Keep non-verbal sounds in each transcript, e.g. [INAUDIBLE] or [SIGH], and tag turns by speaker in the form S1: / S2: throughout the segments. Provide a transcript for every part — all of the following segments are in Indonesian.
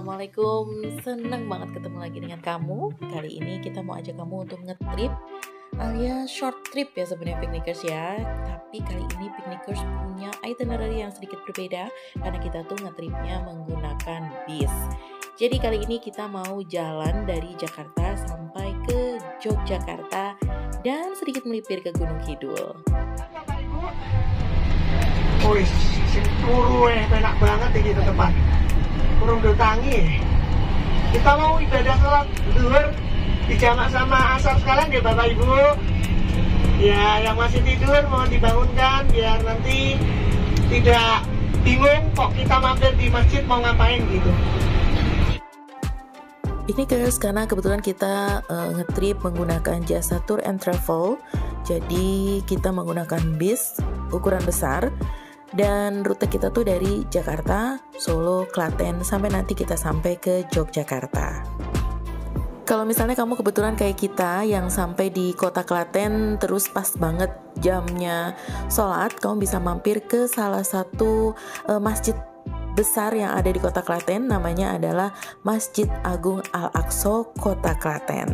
S1: Assalamualaikum. Senang banget ketemu lagi dengan kamu. Kali ini kita mau ajak kamu untuk ngetrip alias short trip ya sebenarnya piknikers ya. Tapi kali ini piknikers punya itinerary yang sedikit berbeda Karena kita tuh ngetripnya menggunakan bis. Jadi kali ini kita mau jalan dari Jakarta sampai ke Yogyakarta Dan sedikit melipir ke Gunung Kidul.
S2: Wih, enak banget gitu tempat kurung tangi. Kita mau ibadah sholat duhur dijamak sama asar sekalian ya bapak ibu. Ya yang masih tidur mohon dibangunkan biar nanti tidak bingung kok kita mampir di masjid mau ngapain gitu.
S1: Ini guys karena kebetulan kita uh, ngetrip menggunakan jasa tour and travel. Jadi kita menggunakan bis ukuran besar dan rute kita tuh dari Jakarta, Solo, Klaten sampai nanti kita sampai ke Yogyakarta. Kalau misalnya kamu kebetulan kayak kita yang sampai di kota Klaten terus pas banget jamnya sholat, kamu bisa mampir ke salah satu uh, masjid besar yang ada di kota Klaten namanya adalah Masjid Agung Al-Aqsa Kota Klaten.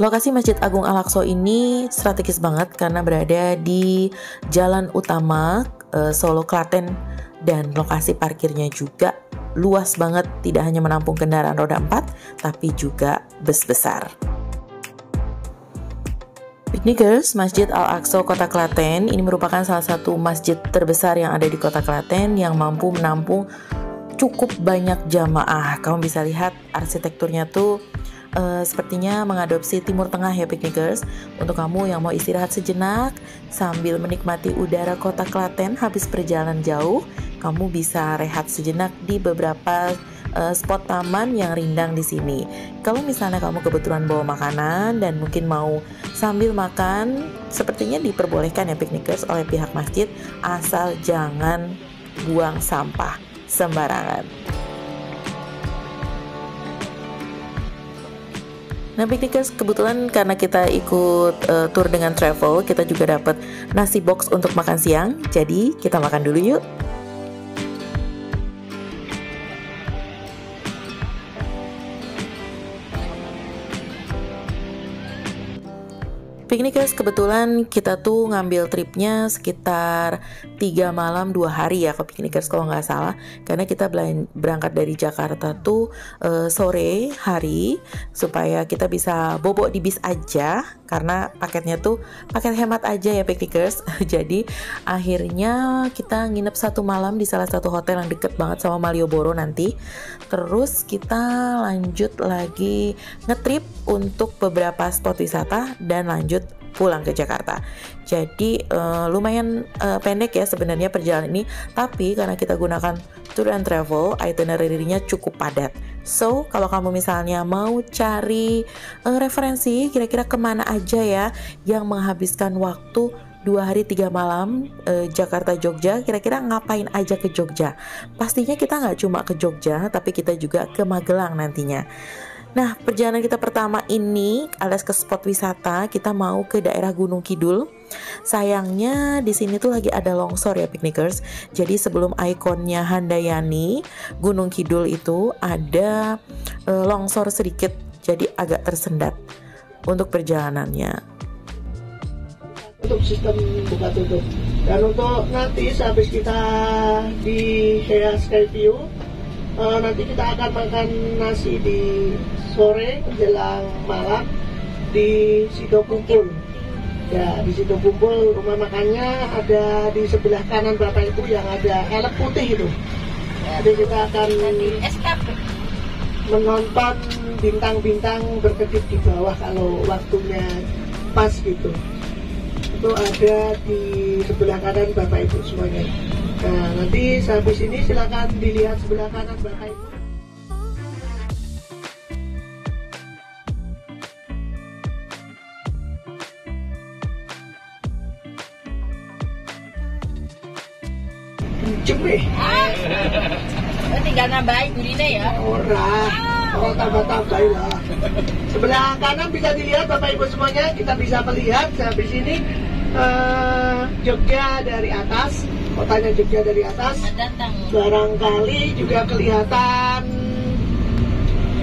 S1: Lokasi Masjid Agung Al-Aqsa ini strategis banget karena berada di jalan utama uh, Solo Klaten dan lokasi parkirnya juga luas banget, tidak hanya menampung kendaraan roda 4 tapi juga bus besar. Piknikers, Masjid Al-Aqsa Kota Klaten ini merupakan salah satu masjid terbesar yang ada di Kota Klaten yang mampu menampung cukup banyak jamaah. Kamu bisa lihat arsitekturnya tuh uh, sepertinya mengadopsi Timur Tengah ya piknikers. Untuk kamu yang mau istirahat sejenak sambil menikmati udara kota Klaten habis perjalanan jauh, kamu bisa rehat sejenak di beberapa uh, spot taman yang rindang di sini. Kalau misalnya kamu kebetulan bawa makanan dan mungkin mau sambil makan, sepertinya diperbolehkan ya piknikers oleh pihak masjid asal jangan buang sampah sembarangan. Nah, piknikers kebetulan karena kita ikut uh, tour dengan travel, kita juga dapat nasi box untuk makan siang. Jadi, kita makan dulu yuk. Piknikers kebetulan kita tuh ngambil tripnya sekitar tiga malam dua hari ya ke piknikers kalau nggak salah. Karena kita berangkat dari Jakarta tuh uh, sore hari supaya kita bisa bobok di bis aja. Karena paketnya tuh paket hemat aja ya piknikers [LAUGHS] jadi akhirnya kita nginep satu malam di salah satu hotel yang deket banget sama Malioboro nanti. Terus kita lanjut lagi ngetrip untuk beberapa spot wisata dan lanjut pulang ke Jakarta. Jadi uh, lumayan uh, pendek ya sebenarnya perjalanan ini, tapi karena kita gunakan tour and travel, itinerary-nya cukup padat. So, kalau kamu misalnya mau cari uh, referensi kira-kira ke mana aja ya yang menghabiskan waktu dua hari tiga malam uh, Jakarta Jogja kira-kira ngapain aja ke Jogja pastinya kita nggak cuma ke Jogja tapi kita juga ke Magelang nantinya Nah, perjalanan kita pertama ini alias ke spot wisata, kita mau ke daerah Gunung Kidul. Sayangnya di sini tuh lagi ada longsor ya piknikers. Jadi sebelum ikonnya Handayani, Gunung Kidul itu ada e, longsor sedikit, jadi agak tersendat untuk perjalanannya.
S2: Untuk sistem buka tutup. Dan untuk nanti habis kita di Shea Skyview, uh, nanti kita akan makan nasi di sore menjelang malam di Sido Kumpul. Ya, di Sido Kumpul rumah makannya ada di sebelah kanan Bapak Ibu yang ada elek putih itu. Jadi kita akan menonton bintang-bintang berkedip di bawah kalau waktunya pas gitu. Itu ada di sebelah kanan Bapak Ibu semuanya. Nah, nanti habis ini silakan dilihat sebelah kanan Bapak Ibu. deh.
S3: Ah, tinggal nambahin gurine ya.
S2: Ora. Kalau tambah-tambahin lah. Sebelah kanan bisa dilihat Bapak Ibu semuanya. Kita bisa melihat habis ini uh, Jogja dari atas. Kotanya Jogja dari atas. Barangkali juga kelihatan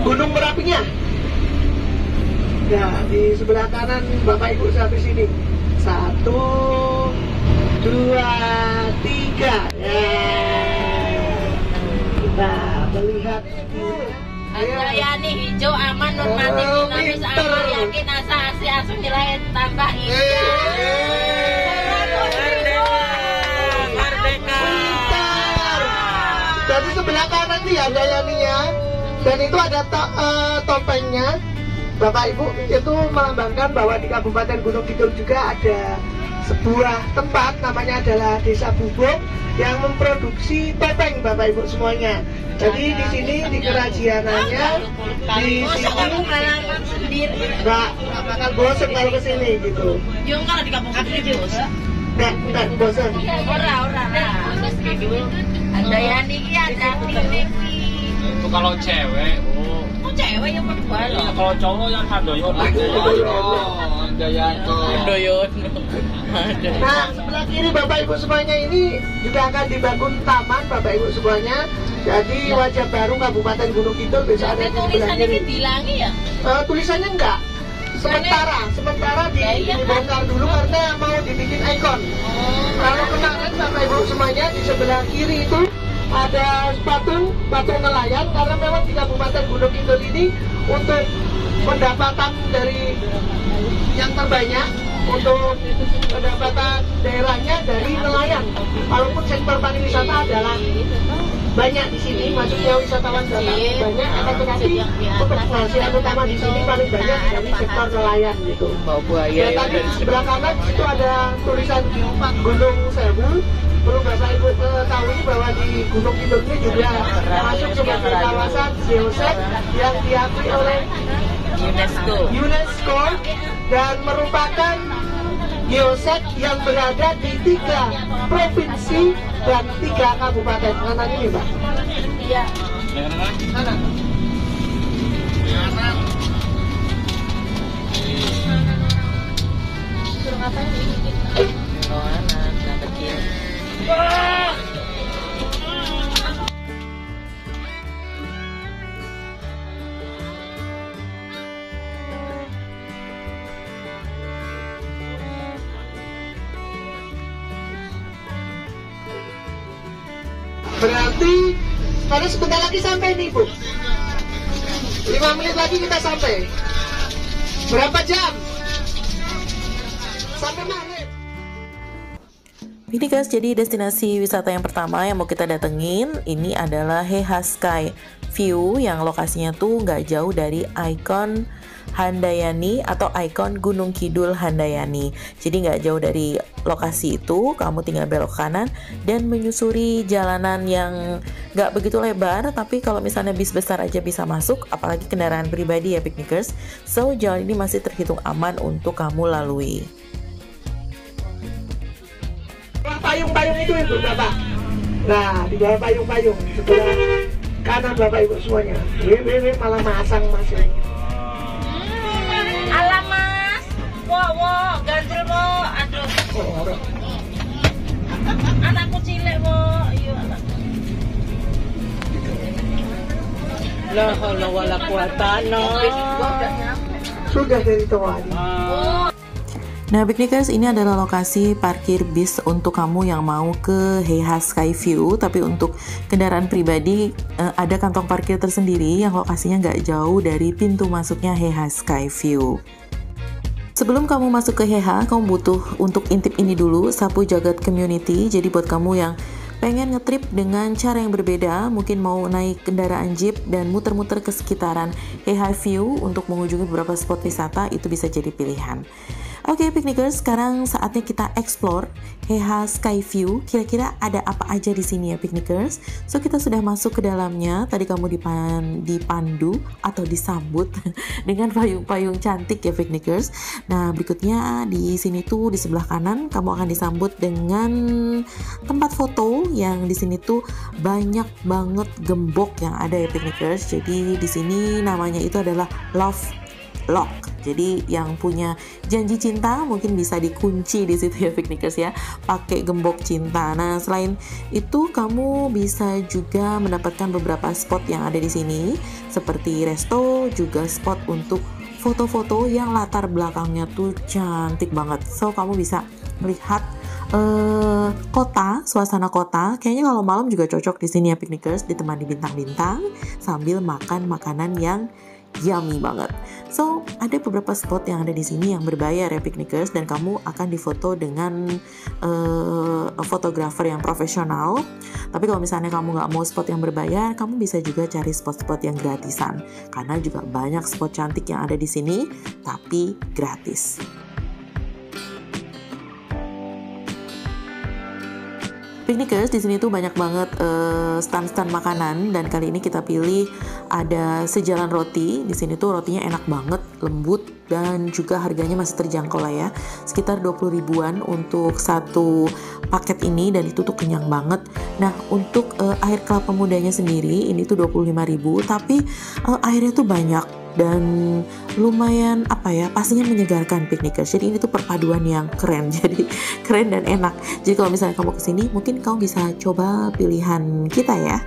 S2: gunung merapinya nah di sebelah kanan bapak ibu sampai sini satu dua tiga. Ya kita melihat
S3: Ada ya nih hijau aman normatif
S2: Oh,
S3: dinamis aman yakin asa asli asuh nilai tambah hijau.
S2: Nih ada Yaninya dan itu ada to- eh, topengnya. Bapak Ibu itu melambangkan bahwa di Kabupaten Gunung Kidul juga ada sebuah tempat namanya adalah Desa Bubuk yang memproduksi topeng Bapak Ibu semuanya. Jadi di sini di kerajianannya di sini nggak bakal bosen kalau ke sini gitu.
S3: Yung kalau di kampung kaki bos.
S2: Nggak nggak bosen.
S3: Ora ora ora. Ada yang nih ada klinik.
S4: Itu kalau cewek, oh.
S3: Kok cewek yang berdua
S4: Ya,
S3: loh?
S4: kalau cowok yang Handoyo.
S2: Handoyo.
S4: Handoyo.
S2: Nah, sebelah kiri Bapak Ibu semuanya ini juga akan dibangun taman Bapak Ibu semuanya. Jadi wajah baru Kabupaten Gunung Kidul bisa ada di sebelah
S3: tulisannya
S2: kiri.
S3: ini dilangi ya?
S2: Eh, tulisannya enggak. Sementara, sementara di,
S3: Ya, iya.
S2: dibongkar dulu karena mau dibikin ikon. Kalau kemarin Bapak Ibu semuanya di sebelah kiri itu ada patung patung nelayan karena memang di Kabupaten Gunung Kidul ini untuk pendapatan dari yang terbanyak untuk pendapatan daerahnya dari nelayan. Walaupun sektor pariwisata adalah banyak di sini, maksudnya wisatawan datang banyak, akan tetapi untuk penghasilan utama di sini paling banyak dari sektor nelayan gitu.
S1: Buaya
S2: Ya tadi di sebelah kanan itu ada tulisan Gunung Sewu. Perlu Bapak Ibu ketahui bahwa di Gunung Kidul ini juga masuk sebagai kawasan geosek yang diakui oleh
S1: UNESCO.
S2: UNESCO dan merupakan geosek yang berada di tiga provinsi dan tiga kabupaten. Kanan ini, Pak.
S3: Iya.
S2: Kanan. Berarti karena sebentar lagi sampai nih, Bu. Lima menit lagi kita sampai. Berapa jam?
S1: Ini guys, jadi destinasi wisata yang pertama yang mau kita datengin ini adalah Heha Sky View yang lokasinya tuh nggak jauh dari ikon Handayani atau ikon Gunung Kidul Handayani. Jadi nggak jauh dari lokasi itu, kamu tinggal belok kanan dan menyusuri jalanan yang nggak begitu lebar, tapi kalau misalnya bis besar aja bisa masuk, apalagi kendaraan pribadi ya piknikers. So jalan ini masih terhitung aman untuk kamu lalui.
S2: Payung-payung itu ibu bapak. Nah di bawah payung-payung sebelah kanan bapak ibu semuanya. Wih, malah masang mas ini.
S3: Alah mas, wo wo, ganjel wo, aduh,
S2: Oh,
S3: anakku cilik wo, iya anak.
S1: La haula wala quwata
S2: sudah dari tuan.
S1: Nah, Piknikers, ini adalah lokasi parkir bis untuk kamu yang mau ke Heha Sky View. Tapi untuk kendaraan pribadi, eh, ada kantong parkir tersendiri yang lokasinya nggak jauh dari pintu masuknya Heha Sky View. Sebelum kamu masuk ke Heha, kamu butuh untuk intip ini dulu, Sapu Jagat Community. Jadi buat kamu yang pengen ngetrip dengan cara yang berbeda, mungkin mau naik kendaraan jeep dan muter-muter ke sekitaran Heha View untuk mengunjungi beberapa spot wisata, itu bisa jadi pilihan. Oke, piknikers, sekarang saatnya kita explore Heha Sky View. Kira-kira ada apa aja di sini ya, piknikers? So, kita sudah masuk ke dalamnya. Tadi kamu dipan dipandu atau disambut [LAUGHS] dengan payung-payung cantik ya, piknikers. Nah, berikutnya di sini tuh di sebelah kanan kamu akan disambut dengan tempat foto yang di sini tuh banyak banget gembok yang ada ya, piknikers. Jadi di sini namanya itu adalah Love lock. Jadi yang punya janji cinta mungkin bisa dikunci di situ ya piknikers ya, pakai gembok cinta. Nah selain itu kamu bisa juga mendapatkan beberapa spot yang ada di sini, seperti resto, juga spot untuk foto-foto yang latar belakangnya tuh cantik banget. So kamu bisa melihat uh, kota, suasana kota. Kayaknya kalau malam juga cocok di sini ya piknikers, ditemani bintang-bintang sambil makan makanan yang yummy banget. So, ada beberapa spot yang ada di sini yang berbayar ya piknikers dan kamu akan difoto dengan uh, fotografer yang profesional. Tapi kalau misalnya kamu nggak mau spot yang berbayar, kamu bisa juga cari spot-spot yang gratisan karena juga banyak spot cantik yang ada di sini tapi gratis. Piknikers di sini tuh banyak banget uh, stand-stand makanan dan kali ini kita pilih ada sejalan roti. Di sini tuh rotinya enak banget, lembut dan juga harganya masih terjangkau lah ya. Sekitar 20 ribuan untuk satu paket ini dan itu tuh kenyang banget. Nah, untuk uh, air kelapa mudanya sendiri ini tuh 25 ribu tapi uh, airnya tuh banyak dan lumayan apa ya pastinya menyegarkan piknikers jadi ini tuh perpaduan yang keren. [LAUGHS] Jadi keren dan enak. Jadi kalau misalnya kamu ke sini mungkin kamu bisa coba pilihan kita ya.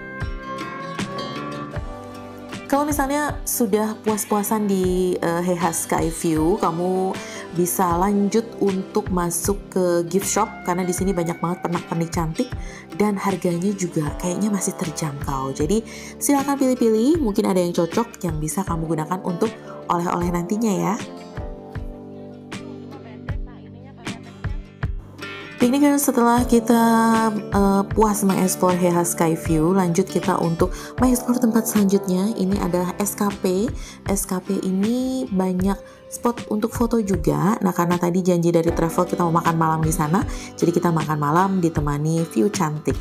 S1: Kalau misalnya sudah puas-puasan di uh, Heha Sky View, kamu bisa lanjut untuk masuk ke gift shop karena di sini banyak banget pernak-pernik cantik dan harganya juga kayaknya masih terjangkau. Jadi silakan pilih-pilih, mungkin ada yang cocok yang bisa kamu gunakan untuk oleh-oleh nantinya ya. Ini kan setelah kita uh, puas mengeksplor Heha Sky View, lanjut kita untuk mengeksplor tempat selanjutnya. Ini adalah SKP. SKP ini banyak spot untuk foto juga. Nah, karena tadi janji dari travel kita mau makan malam di sana, jadi kita makan malam ditemani view cantik.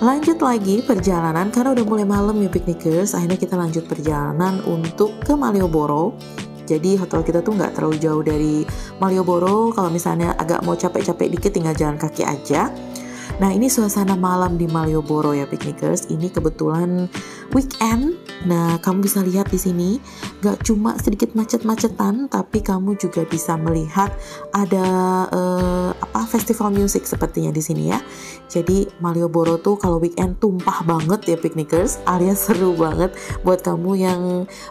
S1: Lanjut lagi perjalanan karena udah mulai malam ya piknikers. Akhirnya kita lanjut perjalanan untuk ke Malioboro jadi hotel kita tuh nggak terlalu jauh dari Malioboro. Kalau misalnya agak mau capek-capek dikit tinggal jalan kaki aja. Nah ini suasana malam di Malioboro ya piknikers. Ini kebetulan weekend. Nah kamu bisa lihat di sini gak cuma sedikit macet-macetan, tapi kamu juga bisa melihat ada uh, apa festival musik sepertinya di sini ya. Jadi Malioboro tuh kalau weekend tumpah banget ya piknikers, alias seru banget buat kamu yang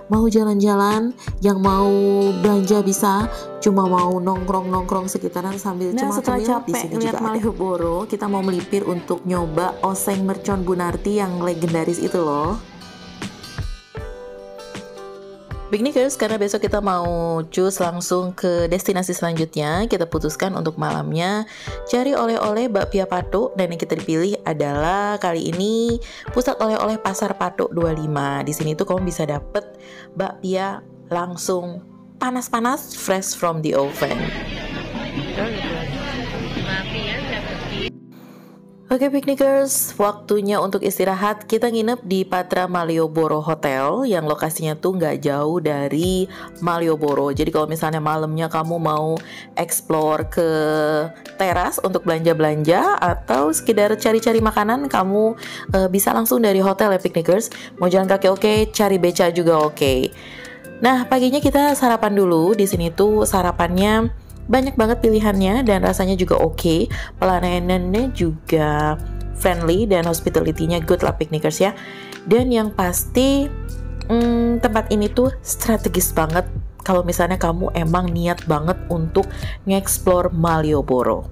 S1: mau jalan-jalan, yang mau belanja bisa, cuma mau nongkrong-nongkrong sekitaran sambil nah, setelah capek lihat Malioboro, kita mau melipir untuk nyoba oseng mercon Bunarti yang legendaris itu loh. Piknikers, karena besok kita mau cus langsung ke destinasi selanjutnya, kita putuskan untuk malamnya cari oleh-oleh bakpia patok dan yang kita dipilih adalah kali ini pusat oleh-oleh Pasar Patok 25. Di sini tuh kamu bisa dapet bakpia langsung panas-panas fresh from the oven. Oke piknikers, waktunya untuk istirahat. Kita nginep di Patra Malioboro Hotel yang lokasinya tuh nggak jauh dari Malioboro. Jadi kalau misalnya malamnya kamu mau explore ke teras untuk belanja-belanja atau sekedar cari-cari makanan, kamu uh, bisa langsung dari hotel ya piknikers. Mau jalan kaki oke, okay, cari beca juga oke. Okay. Nah paginya kita sarapan dulu. Di sini tuh sarapannya banyak banget pilihannya dan rasanya juga oke. Okay. Pelayanannya juga friendly dan hospitality-nya good lah piknikers ya. Dan yang pasti hmm, tempat ini tuh strategis banget kalau misalnya kamu emang niat banget untuk nge-explore Malioboro.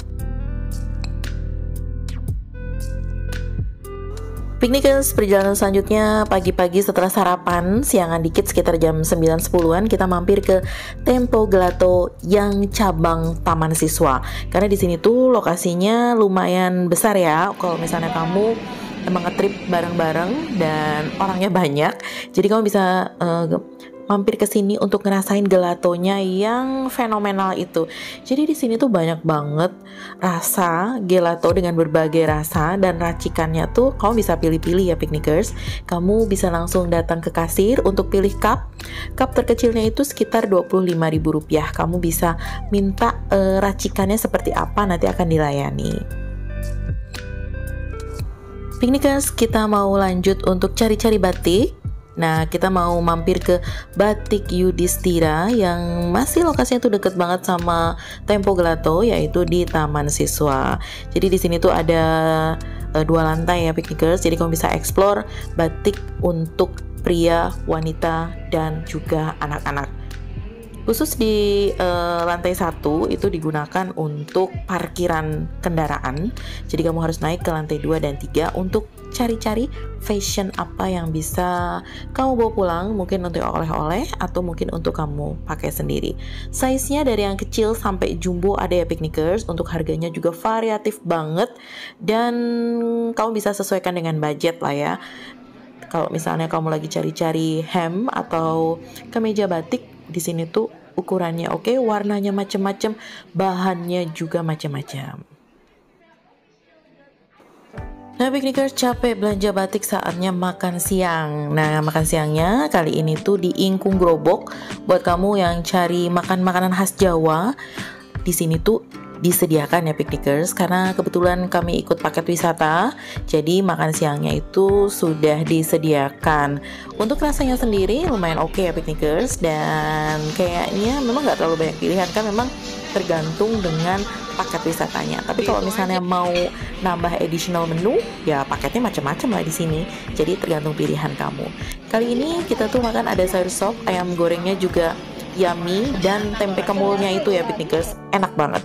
S1: Piknikers perjalanan selanjutnya pagi-pagi setelah sarapan siangan dikit sekitar jam 9.10an kita mampir ke Tempo Gelato yang cabang Taman Siswa. Karena di sini tuh lokasinya lumayan besar ya. Kalau misalnya kamu emang ngetrip bareng-bareng dan orangnya banyak jadi kamu bisa uh, mampir ke sini untuk ngerasain gelatonya yang fenomenal itu. Jadi di sini tuh banyak banget rasa gelato dengan berbagai rasa dan racikannya tuh kamu bisa pilih-pilih ya piknikers. Kamu bisa langsung datang ke kasir untuk pilih cup. Cup terkecilnya itu sekitar Rp25.000. Kamu bisa minta uh, racikannya seperti apa nanti akan dilayani. Piknikers, kita mau lanjut untuk cari-cari batik Nah, kita mau mampir ke Batik Yudhistira yang masih lokasinya tuh deket banget sama Tempo Gelato yaitu di Taman Siswa. Jadi di sini tuh ada uh, dua lantai ya piknikers. Jadi kamu bisa explore batik untuk pria, wanita dan juga anak-anak. Khusus di uh, lantai satu itu digunakan untuk parkiran kendaraan. Jadi kamu harus naik ke lantai 2 dan 3 untuk cari-cari fashion apa yang bisa kamu bawa pulang mungkin untuk oleh-oleh atau mungkin untuk kamu pakai sendiri. Size-nya dari yang kecil sampai jumbo ada ya piknikers. Untuk harganya juga variatif banget dan kamu bisa sesuaikan dengan budget lah ya kalau misalnya kamu lagi cari-cari hem atau kemeja batik di sini tuh ukurannya oke, okay, warnanya macam-macam, bahannya juga macam-macam. Nah, piknikers capek belanja batik saatnya makan siang. Nah, makan siangnya kali ini tuh di Ingkung Grobok. Buat kamu yang cari makan makanan khas Jawa, di sini tuh disediakan ya piknikers karena kebetulan kami ikut paket wisata jadi makan siangnya itu sudah disediakan. Untuk rasanya sendiri lumayan oke okay ya piknikers dan kayaknya memang nggak terlalu banyak pilihan kan memang tergantung dengan paket wisatanya. Tapi kalau misalnya mau nambah additional menu ya paketnya macam-macam lah di sini jadi tergantung pilihan kamu. Kali ini kita tuh makan ada sayur sop ayam gorengnya juga yummy dan tempe kemulnya itu ya piknikers enak banget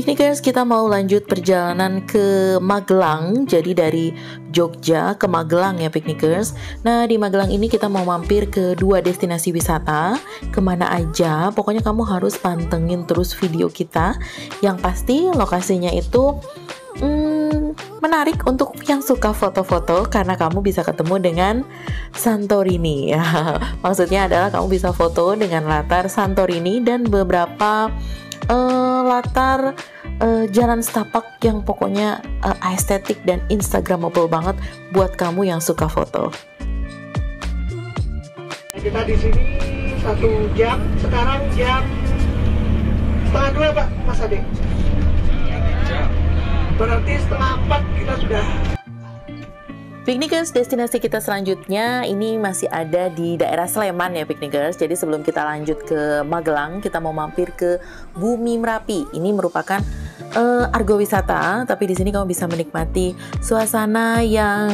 S1: Piknikers, kita mau lanjut perjalanan ke Magelang. Jadi dari Jogja ke Magelang ya piknikers. Nah di Magelang ini kita mau mampir ke dua destinasi wisata. Ke mana aja, pokoknya kamu harus pantengin terus video kita. Yang pasti lokasinya itu hmm, menarik untuk yang suka foto-foto karena kamu bisa ketemu dengan Santorini ya. [LAUGHS] Maksudnya adalah kamu bisa foto dengan latar Santorini dan beberapa uh, latar uh, jalan setapak yang pokoknya uh, estetik dan instagramable banget buat kamu yang suka foto.
S2: Kita di sini satu jam, sekarang jam setengah dua pak, Mas Ade. Berarti setengah empat kita sudah
S1: Piknikers, destinasi kita selanjutnya ini masih ada di daerah Sleman ya Piknikers. Jadi sebelum kita lanjut ke Magelang, kita mau mampir ke Bumi Merapi. Ini merupakan uh, argo wisata, tapi di sini kamu bisa menikmati suasana yang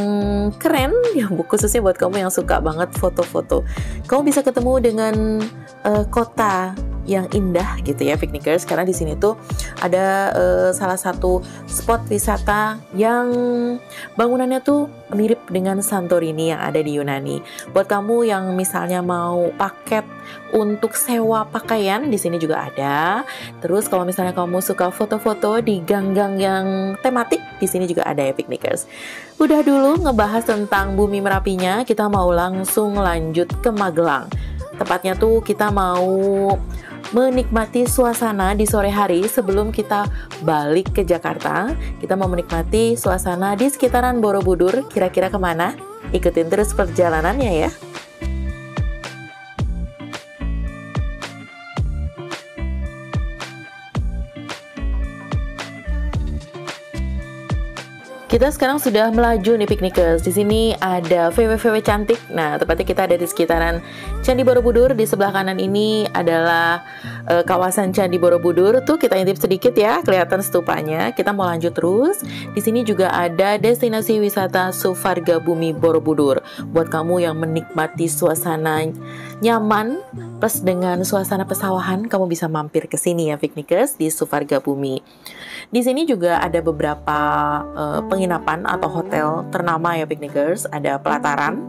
S1: keren, [LAUGHS] yang khususnya buat kamu yang suka banget foto-foto. Kamu bisa ketemu dengan uh, kota yang indah gitu ya piknikers karena di sini tuh ada uh, salah satu spot wisata yang bangunannya tuh mirip dengan Santorini yang ada di Yunani. Buat kamu yang misalnya mau paket untuk sewa pakaian di sini juga ada. Terus kalau misalnya kamu suka foto-foto di gang-gang yang tematik di sini juga ada ya piknikers. Udah dulu ngebahas tentang bumi merapinya, kita mau langsung lanjut ke Magelang. Tepatnya tuh kita mau menikmati suasana di sore hari sebelum kita balik ke Jakarta. Kita mau menikmati suasana di sekitaran Borobudur. Kira-kira ke mana? Ikutin terus perjalanannya ya. Kita sekarang sudah melaju nih piknikers. Di sini ada VW-VW cantik. Nah, tepatnya kita ada di sekitaran Candi Borobudur. Di sebelah kanan ini adalah uh, kawasan Candi Borobudur. Tuh kita intip sedikit ya, kelihatan stupanya. Kita mau lanjut terus. Di sini juga ada destinasi wisata Sufarga Bumi Borobudur. Buat kamu yang menikmati suasana nyaman plus dengan suasana pesawahan, kamu bisa mampir ke sini ya piknikers di Sufarga Bumi. Di sini juga ada beberapa uh, penginapan atau hotel ternama ya piknikers, ada pelataran.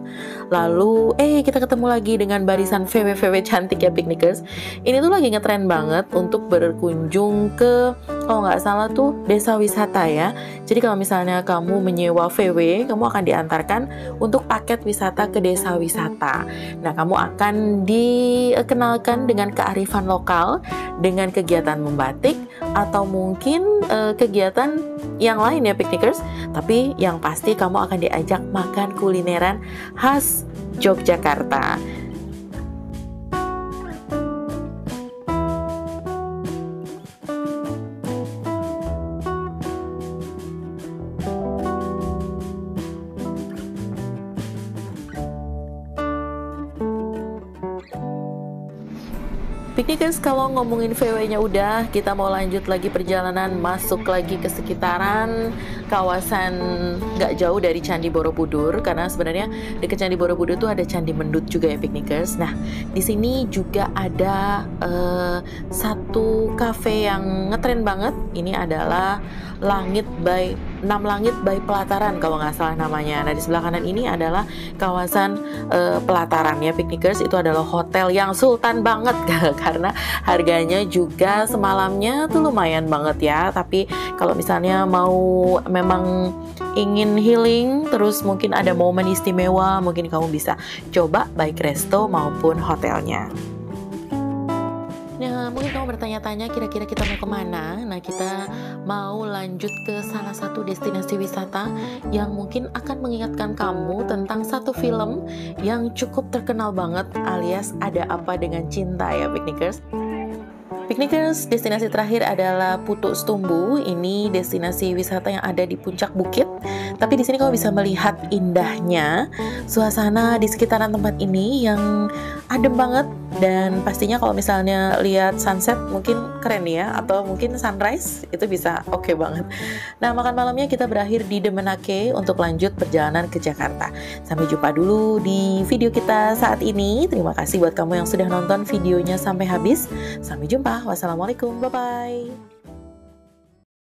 S1: Lalu eh kita ketemu lagi dengan barisan VW-VW cantik ya piknikers. Ini tuh lagi ngetren banget untuk berkunjung ke kalau nggak salah tuh desa wisata ya. Jadi kalau misalnya kamu menyewa VW, kamu akan diantarkan untuk paket wisata ke desa wisata. Nah, kamu akan dikenalkan dengan kearifan lokal, dengan kegiatan membatik, atau mungkin uh, kegiatan yang lain ya piknikers tapi yang pasti kamu akan diajak makan kulineran khas Yogyakarta Piknikers kalau ngomongin VW-nya udah, kita mau lanjut lagi perjalanan masuk lagi ke sekitaran kawasan nggak jauh dari Candi Borobudur karena sebenarnya dekat Candi Borobudur tuh ada Candi Mendut juga ya Piknikers. Nah di sini juga ada uh, satu cafe yang ngetren banget. Ini adalah Langit by Enam Langit by Pelataran kalau nggak salah namanya. Nah di sebelah kanan ini adalah kawasan uh, Pelataran ya Piknikers. Itu adalah hotel yang sultan banget [LAUGHS] karena harganya juga semalamnya tuh lumayan banget ya. Tapi kalau misalnya mau memang ingin healing terus mungkin ada momen istimewa mungkin kamu bisa coba baik resto maupun hotelnya. Mungkin kamu bertanya-tanya kira-kira kita mau ke mana? Nah, kita mau lanjut ke salah satu destinasi wisata yang mungkin akan mengingatkan kamu tentang satu film yang cukup terkenal banget alias Ada Apa Dengan Cinta ya, Piknikers. Piknikers, destinasi terakhir adalah Putuk Stumbu. Ini destinasi wisata yang ada di puncak bukit. Tapi di sini kamu bisa melihat indahnya suasana di sekitaran tempat ini yang adem banget dan pastinya kalau misalnya lihat sunset mungkin keren ya atau mungkin sunrise itu bisa oke okay banget. Nah, makan malamnya kita berakhir di Demenake untuk lanjut perjalanan ke Jakarta. Sampai jumpa dulu di video kita saat ini. Terima kasih buat kamu yang sudah nonton videonya sampai habis. Sampai jumpa. Wassalamualaikum. Bye bye.